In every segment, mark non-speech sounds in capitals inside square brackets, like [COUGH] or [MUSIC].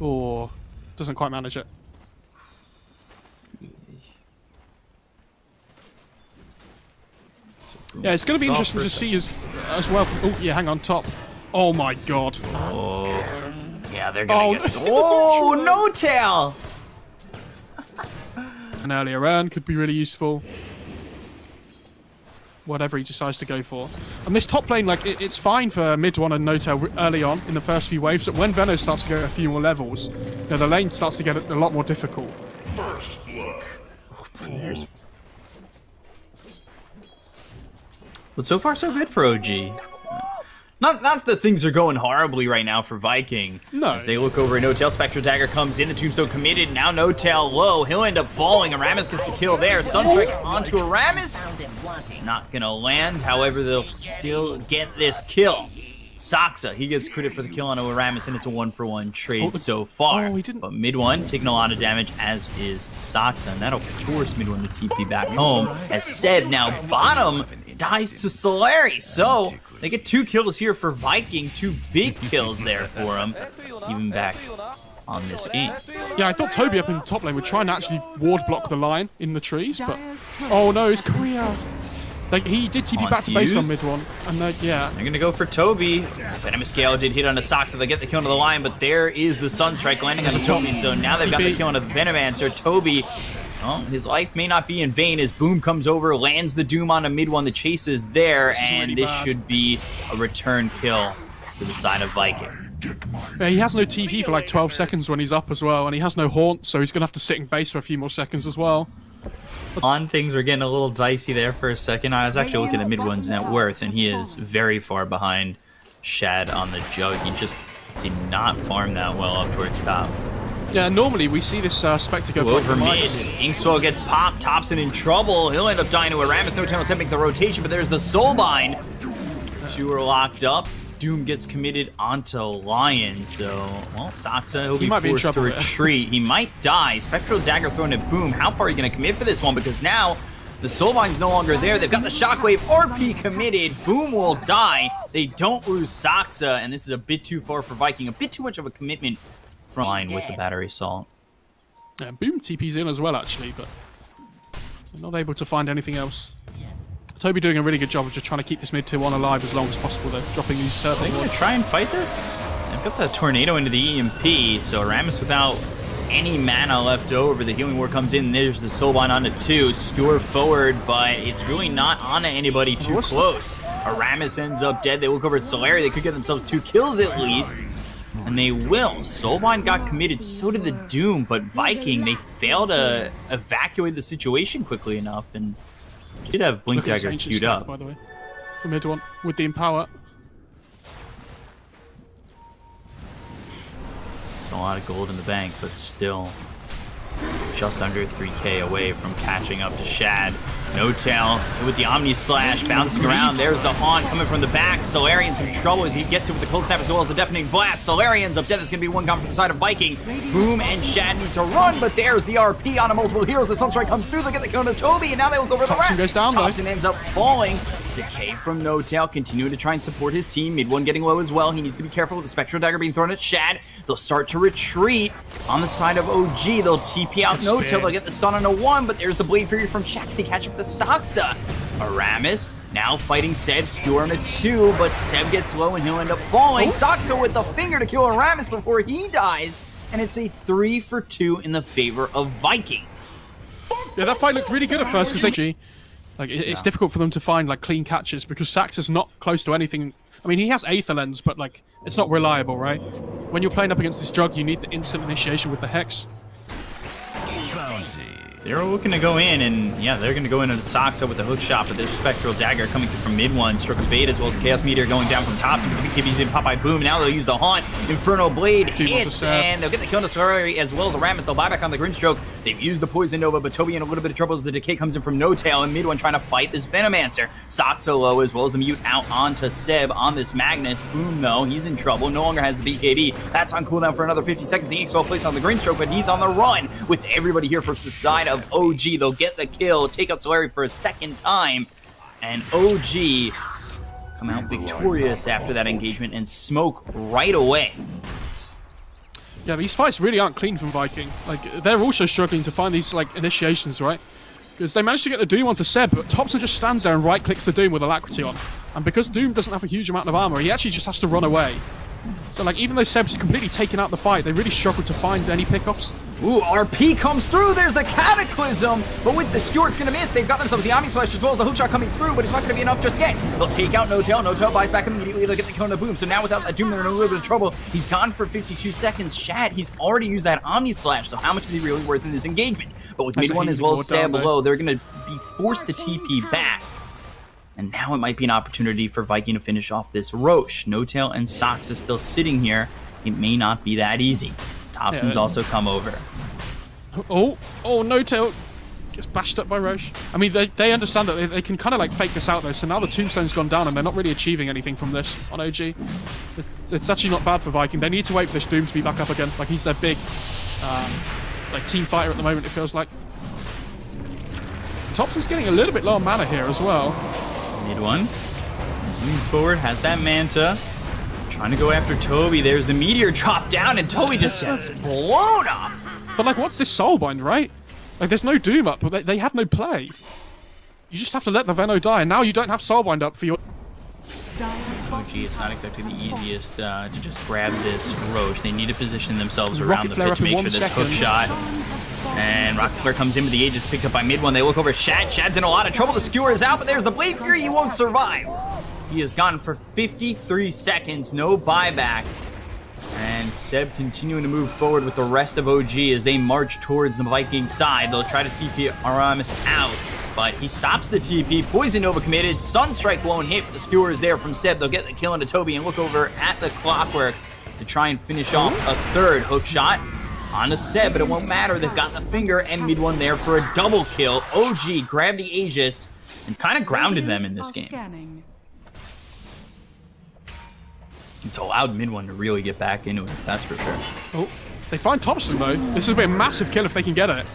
Or doesn't quite manage it. Yeah, it's going to be interesting to see as, as well. Oh, yeah, hang on, top. Oh my god. Oh. Yeah, they're gonna Oh, get. [LAUGHS] Oh, no tail! An earlier earn could be really useful. Whatever he decides to go for. And this top lane, like, it, it's fine for mid one and no-tail early on in the first few waves, but when Venom starts to go a few more levels, you know, the lane starts to get a, a lot more difficult. But so far, so good for OG. Not, not that things are going horribly right now for Viking. No. As they look over, No Tail Spectral Dagger comes in. The Tombstone committed. Now No Tail low. He'll end up falling. Aramis gets the kill there. Sunstrike onto Aramis. Not gonna land. However, they'll still get this kill. Saksa, he gets credit for the kill on Aramis, and it's a one for one trade Oh, so far. oh, he didn't- But mid one taking a lot of damage, as is Saksa, and that'll force mid one to TP back home. As Seb now bottom dies to Solari, so they get two kills here for Viking, two big kills there for him, even back on this game. Yeah, I thought Toby up in top lane would try and actually ward block the line in the trees, but... Oh no, it's Korea! Like, he did TP back to base on used. mid one, and then, yeah. They're gonna go for Toby. Venomous Gale did hit on the Sox, so they get the kill on the line, but there is the Sunstrike landing on Toby, so now they've got the kill on the Venomancer. Toby, well, his life may not be in vain as Boom comes over, lands the Doom on a mid one. The chase is there, is and really this bad. should be a return kill for the side of Viking. Yeah, he has no TP for like 12 seconds when he's up as well, and he has no haunt, so he's gonna have to sit in base for a few more seconds as well. On things were getting a little dicey there for a second. I was actually looking at mid one's net worth, and he is very far behind Shad on the jug. He just did not farm that well up towards top. Yeah, normally we see this uh, Spectre go for Over mid, Inkswell gets popped, Topson in trouble. He'll end up dying to Aramis. No time to make the rotation, but there's the Soulbind. Two are locked up. Doom gets committed onto Lion, so, well, Saksa, he'll He be might be forced to retreat. He might die. Spectral Dagger thrown at Boom. How far are you going to commit for this one? Because now the Soulbind's no longer there. They've got the Shockwave RP committed. Boom will die. They don't lose Saksa, and this is a bit too far for Viking. A bit too much of a commitment from Lion with the Battery Assault. Yeah, Boom TP's in as well, actually, but they're not able to find anything else. Toby doing a really good job of just trying to keep this mid tier one alive as long as possible, though, dropping these Are circle they going to try and fight this? They've got the tornado into the EMP, so Aramis without any mana left over. The healing ward comes in. There's the Soulbind onto two. Skewer forward, but it's really not onto anybody too What's that? close. Aramis ends up dead. They look over at Solari. They could get themselves two kills at least. And they will. Soulbind got committed, so did the Doom, but Viking, they failed to evacuate the situation quickly enough and did have Blink Look Dagger queued stack, up. by the way, for mid one with the empower. It's a lot of gold in the bank, but still just under 3k away from catching up to Shad. No tail with the Omni Slash bouncing around. There's the Haunt coming from the back. Solarian's in trouble as he gets it with the Cold Snap as well as the Deafening Blast. Solarian's up dead. It's going to be one coming from the side of Viking. Boom and Shad need to run, but there's the RP on a multiple heroes. The Sunstrike comes through. They get the kill to Toby, and now they look over the Topson rest. goes down, though. Topson ends up falling. Decay from No Tail, continuing to try and support his team. Mid one getting low as well. He needs to be careful with the Spectral Dagger being thrown at Shad. They'll start to retreat on the side of OG. They'll TP out No Tail. They'll get the stun on a one, but there's the Blade Fury from Shad. They catch up with Saksa. Aramis now fighting Seb. Skewer on a two, but Seb gets low and he'll end up falling. Oh. Saxa with the finger to kill Aramis before he dies. And it's a three for two in the favor of Viking. Yeah, that fight looked really good at first because they, like, it, it's difficult for them to find like clean catches because Sax is not close to anything. I mean, he has Aether Lens, but like, it's not reliable, right? When you're playing up against this drug, you need the instant initiation with the Hex. They're looking to go in, and yeah, they're going to go into the Saksa with the hook shot, but there's Spectral Dagger coming through from mid one, Stroke of Fate, as well as the Chaos Meteor going down from top, so the popped by Boom. Now they'll use the Haunt, Infernal Blade Two more to hits, and they'll get the kill on the Solari as well as Aramis. They'll buy back on the Grimstroke. They've used the Poison Nova, but Toby in a little bit of trouble as the Decay comes in from No Tail, and mid one trying to fight this Venomancer. Saksa low, as well as the Mute out onto Seb on this Magnus. Boom, though, he's in trouble, no longer has the BKB. That's on cooldown for another 50 seconds. The Inkswell placed on the Grimstroke, but he's on the run with everybody here for the side of OG. They'll get the kill, take out Solari for a second time, and OG come out victorious after that engagement and smoke right away. Yeah, these fights really aren't clean from Viking. Like, they're also struggling to find these, like, initiations, right? Because they managed to get the Doom onto Seb, but Topson just stands there and right-clicks the Doom with Alacrity on. And because Doom doesn't have a huge amount of armor, he actually just has to run away. So, like, even though Seb's completely taken out the fight, they really struggle to find any pickoffs. Ooh, RP comes through. There's the Cataclysm. But with the Skewer, it's going to miss. They've got themselves the Omni Slash as well as the hookshot coming through, but it's not going to be enough just yet. They'll take out No Tail. No Tail buys back immediately. They'll get the kill on the boom. So now without that Doom, they're in a little bit of trouble. He's gone for 52 seconds. Shad, he's already used that Omni Slash. So how much is he really worth in this engagement? But with mid one as well as Sab below, they're going to be forced to TP back. And now it might be an opportunity for Viking to finish off this Rosh. No Tail and Sox is still sitting here. It may not be that easy. Topson's yeah. also come over. Oh, oh, No Tail gets bashed up by Rosh. I mean, they, they understand that they, they can kind of like fake this out though. So now the tombstone's gone down and they're not really achieving anything from this on OG. It's, it's actually not bad for Viking. They need to wait for this Doom to be back up again. Like he's their big, um, like team fighter at the moment. It feels like. Topson's getting a little bit low on mana here as well. Need one. Moving forward, has that Manta. Trying to go after Toby. There's the meteor [LAUGHS] drop down, and Toby just gets blown up. But like, what's this soulbind, right? Like, there's no Doom up, but they, they had no play. You just have to let the Veno die, and now you don't have soulbind up for your... Oh, Gee, it's not exactly the easiest uh, to just grab this Rosh. They need to position themselves around the pit to make sure this second. hook shot. And Rocket Flare comes in but the Aegis picked up by mid one. They look over Shad. Shad's in a lot of trouble. The Skewer is out, but there's the Blade Fury. He won't survive. He has gone for 53 seconds. No buyback. And Seb continuing to move forward with the rest of OG as they march towards the Viking side. They'll try to TP Aramis out, but he stops the TP. Poison Nova committed. Sunstrike won't hit. The skewer is there from Seb. They'll get the kill into Toby and look over at the Clockwork to try and finish off a third hook shot on a Seb, but it won't matter. They've got the finger and mid one there for a double kill. OG grabbed the Aegis and kind of grounded them in this game. It's allowed mid one to really get back into it, that's for sure. Oh, they find Topson though. This will be a massive kill if they can get it.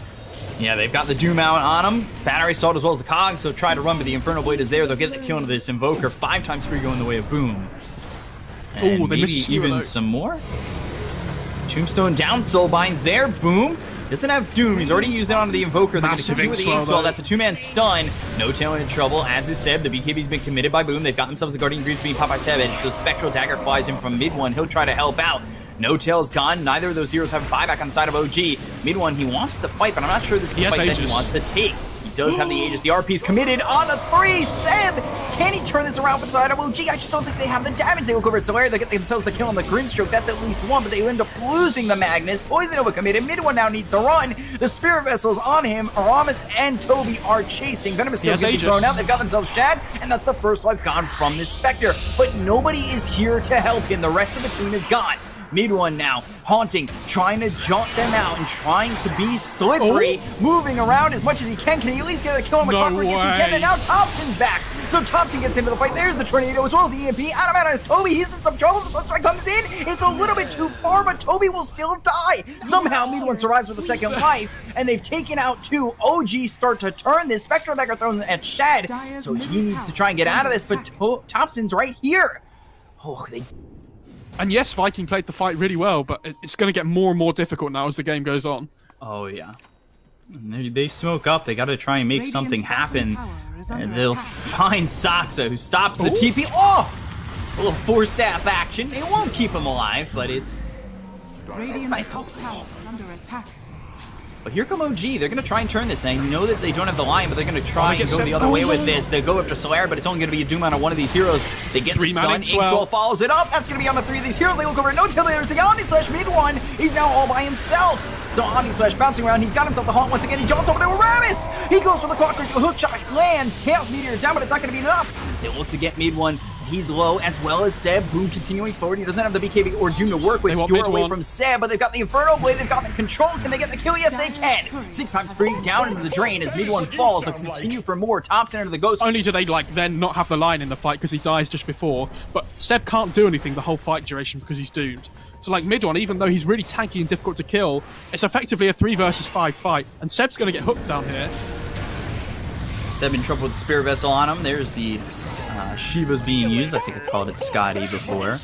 Yeah, they've got the Doom out on them. Battery Assault as well as the Cog, so try to run, but the Infernal Blade is there. They'll get the kill into this Invoker. Five times free going the way of Boom. Oh, they missed even though. some more. Tombstone down, Soulbind's there. Boom. Doesn't have Doom. He's already used it onto the Invoker. They're going to continue with the Inkswell. That's a two-man stun. No tail in trouble. As is said, the BKB's been committed by Boom. They've got themselves the Guardian Greaves being popped by Seven. So Spectral Dagger flies in from mid one. He'll try to help out. No tail's gone. Neither of those heroes have a buyback on the side of OG. Mid one, he wants to fight, but I'm not sure this is the fight ages. that he wants to take does have the Aegis. The RP's committed on a three. Seb, can he turn this around inside oh, of OG? I just don't think they have the damage. They look over at Solaire. They get themselves the kill on the Grimstroke. That's at least one, but they end up losing the Magnus. Poison Nova committed. Mid one now needs to run. The Spirit Vessel's on him. Aramis and Toby are chasing. Venomous Kill getting thrown out. They've got themselves Shad, and that's the first life gone from this Spectre. But nobody is here to help him. The rest of the team is gone. Mid one now, haunting, trying to jaunt them out and trying to be slippery, oh. moving around as much as he can. Can he at least get a kill on the no? Yes, he can. And now Topson's back. So Topson gets into the fight. There's the tornado as well as the EMP. Out of Toby. He's in some trouble. The Sunstrike comes in. It's a little bit too far, but Toby will still die. Somehow, Mid one survives with a second [LAUGHS] life, and they've taken out two. OG start to turn this Spectral Dagger thrown at Shad, so he needs to try and get out of this, but to Topson's right here. Oh, they and yes, Viking played the fight really well, but it's going to get more and more difficult now as the game goes on. Oh, yeah. They, they smoke up. They got to try and make Radiant's something happen. And they'll attack. find Saksa, who stops the Ooh. TP. Oh! A little four staff action. It won't keep him alive, but it's. Radiant's it's nice. top tower under attack. But here come OG. They're going to try and turn this. And I know that they don't have the line, but they're going to try oh, and go the other oh, way with this. They go after Solaire, but it's only going to be a Doom on one of these heroes. They get three the stun. Inkswell follows it up. That's going to be on the three of these heroes. They look over No Tail. There's the Omni Slash mid one. He's now all by himself. So Omni Slash bouncing around. He's got himself the haunt once again. He jumps over to Aramis. He goes for the clockwork. The hook shot lands. Chaos Meteor down, but it's not going to be enough. They look to get mid one. He's low as well as Seb. Boom continuing forward. He doesn't have the BKB or Doom to work with. Skewer away one. from Seb, but they've got the Infernal Blade. They've got the control. Can they get the kill? Yes, they can. Six times free down into the drain as mid one falls. They'll continue for more. Topson into the Ghost. Only do they like then not have the line in the fight because he dies just before. But Seb can't do anything the whole fight duration because he's doomed. So like mid one, even though he's really tanky and difficult to kill, it's effectively a three versus five fight. And Seb's going to get hooked down here. Seb in trouble with the Spirit Vessel on him. There's the uh, Shiva's being used. I think I called it Scotty before.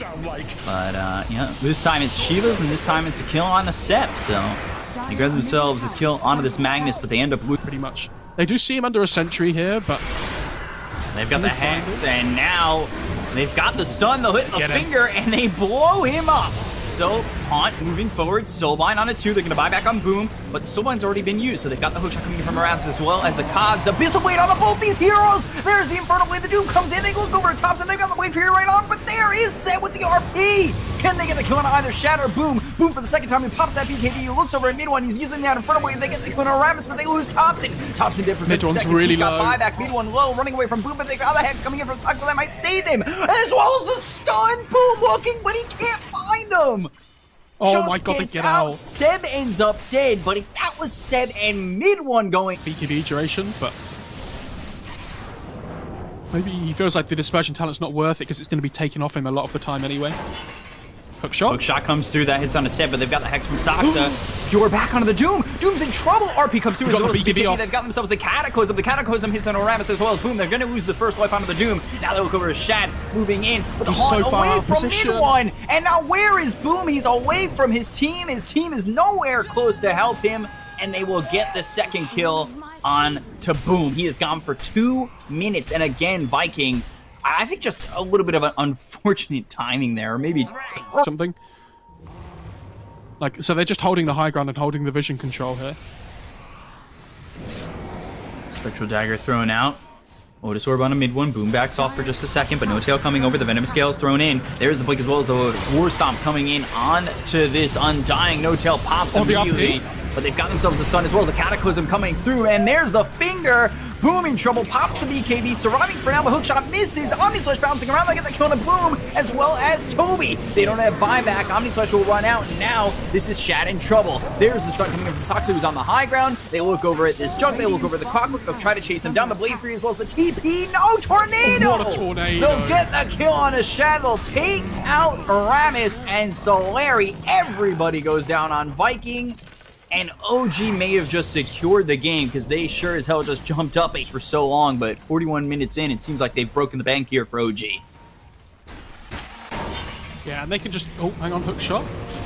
But uh, yeah, this time it's Shiva's and this time it's a kill on a Seb. So he grabs themselves a kill onto this Magnus, but they end up pretty much. They do see him under a sentry here, but they've got the Hex, and now they've got the stun. They'll hit the Get finger, it. and they blow him up. So, Haunt moving forward, Soulbind on a two. They're going to buy back on Boom, but the Soulbind's already been used, so they've got the hookshot coming from around as well as the Cogs. Abyssal Blade on both these heroes! There's the Infernal Blade. The Doom comes in. They look over tops, and they've got the Blade Fury right on, but there is Seb with the RP! Can they get the kill on either Shatter Boom? Boom for the second time. He pops that BKB. He looks over at mid one. He's using that Infernal Blade. They get the kill on Aramis, but they lose Topson. Topson did for mid seconds. Really He's got buyback. Mid one low, running away from Boom, but they got the Hex coming in from so that might save him. As well as the stun. Boom looking, but he can't him. Oh Just my god, they get out. out. Seb ends up dead, but if that was Seb and mid one going. BKB duration, but. Maybe he feels like the dispersion talent's not worth it because it's going to be taken off him a lot of the time anyway. Hook shot. Hook shot comes through. That hits on a set, but they've got the hex from Saksa. [GASPS] Skewer back onto the Doom. Doom's in trouble. RP comes through as well the BKB. They've got themselves the Cataclysm. The Cataclysm hits on Aramis as well as Boom. They're going to lose the first life onto the Doom. Now they look over at Shad moving in. But the Haunt so away from position. mid one. And now where is Boom? He's away from his team. His team is nowhere close to help him. And they will get the second kill on to Boom. He is gone for two minutes. And again, Viking I think just a little bit of an [LAUGHS] unfortunate timing there, or maybe something. Like, so they're just holding the high ground and holding the vision control here. Spectral Dagger thrown out. Otis Orb on a mid one. Boom backs off for just a second, but no tail coming over. The Venom Scales thrown in. There's the Blink as well as the War Stomp coming in on to this Undying. No tail pops oh, immediately. But they've got themselves the Sun as well as the Cataclysm coming through. And there's the Finger Boom in trouble, pops the BKB, surviving for now. The hookshot misses. Omni Slash bouncing around. They get the kill on Boom, as well as Toby. They don't have buyback. Omni Slash will run out. And now this is Shad in trouble. There's the start coming in from Saksa, who's on the high ground. They look over at this junk. They look over at the Clockwork. They'll try to chase him down. The Blade Fury as well as the TP. No tornado. Oh, what a tornado. They'll get the kill on a Shad. They'll take out Aramis and Solari. Everybody goes down on Viking and OG may have just secured the game because they sure as hell just jumped up for so long, but 41 minutes in, it seems like they've broken the bank here for OG. Yeah, and they can just... Oh, hang on, hook shot.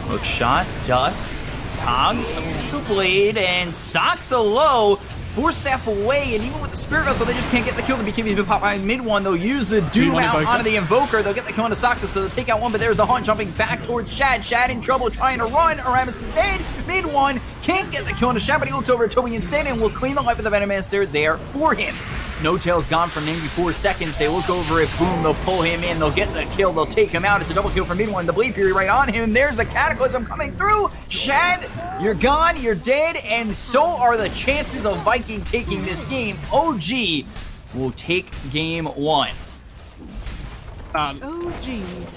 Hook shot, Dust, Cogs, Abyssal Blade, and Saksa low Force Staff away, and even with the Spirit Vessel, they just can't get the kill. The BKB's been popped by mid one. They'll use the Doom out onto the Invoker. They'll get the kill onto Soxus, so they'll take out one, but there's the Haunt jumping back towards Shad. Shad in trouble, trying to run. Aramis is dead. Mid one can't get the kill onto Shad, but he looks over at Toby instead and will clean the life of the Venomancer there for him. No Tail's gone for 94 seconds. They look over it. Boom. They'll pull him in. They'll get the kill. They'll take him out. It's a double kill for mid one. The Blade Fury right on him. There's the Cataclysm coming through. Shad, you're gone. You're dead. And so are the chances of Viking taking this game. OG will take game one. Um, Man. OG.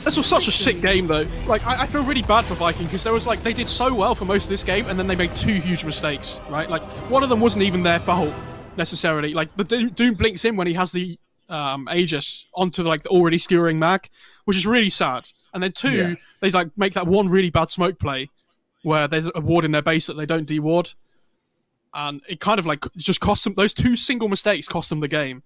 This was such a sick game, though. Like, I, I feel really bad for Viking because there was like they did so well for most of this game, and then they made two huge mistakes. Right? Like, one of them wasn't even their fault necessarily. Like the Doom, blinks in when he has the um, Aegis onto like the already skewering mag, which is really sad. And then two, yeah. they like make that one really bad smoke play where there's a ward in their base that they don't deward. And it kind of like just cost them those two single mistakes cost them the game.